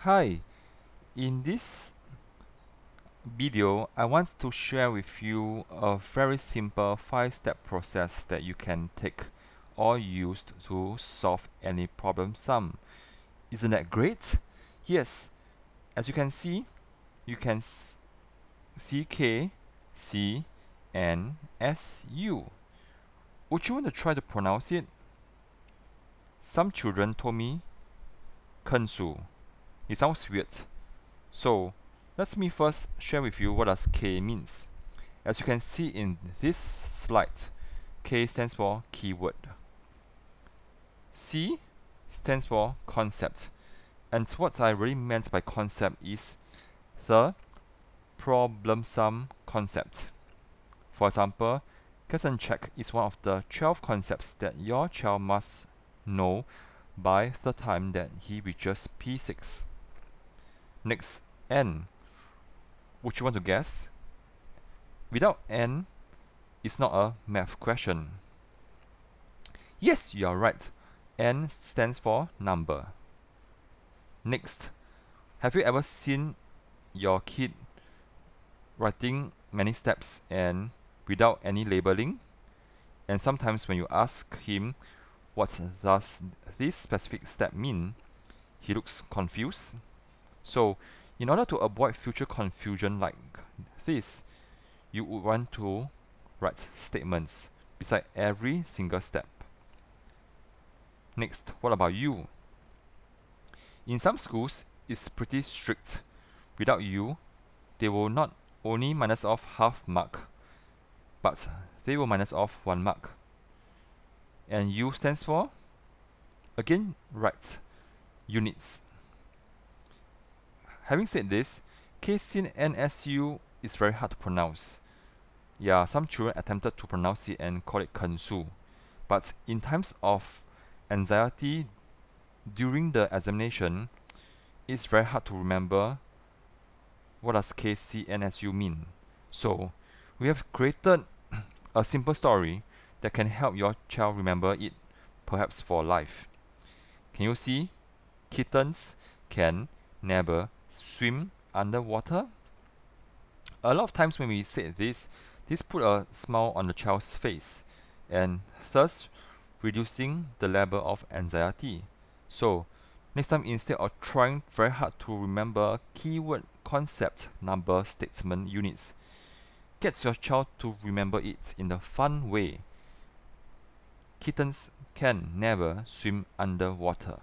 Hi, in this video I want to share with you a very simple 5-step process that you can take or use to solve any problem sum. Isn't that great? Yes, as you can see, you can see K, C, N, S, U. Would you want to try to pronounce it? Some children told me Kensu. It sounds weird. So let me first share with you what does K means. As you can see in this slide, K stands for keyword. C stands for concept. And what I really meant by concept is the problem sum concept. For example, and check is one of the 12 concepts that your child must know by the time that he reaches P6. Next, n. Would you want to guess? Without n, it's not a math question. Yes, you are right. n stands for number. Next, have you ever seen your kid writing many steps and without any labeling? And sometimes when you ask him what does this specific step mean, he looks confused so in order to avoid future confusion like this, you would want to write statements beside every single step. Next, what about U? In some schools, it's pretty strict. Without U, they will not only minus off half mark, but they will minus off one mark. And U stands for, again, write units. Having said this, KCN NSU is very hard to pronounce. Yeah, some children attempted to pronounce it and call it Kensu. But in times of anxiety during the examination, it's very hard to remember what does KCNSU mean. So, we have created a simple story that can help your child remember it perhaps for life. Can you see? Kittens can never swim underwater. A lot of times when we say this, this put a smile on the child's face and thus reducing the level of anxiety. So next time instead of trying very hard to remember keyword, concept, number, statement, units, get your child to remember it in a fun way. Kittens can never swim underwater.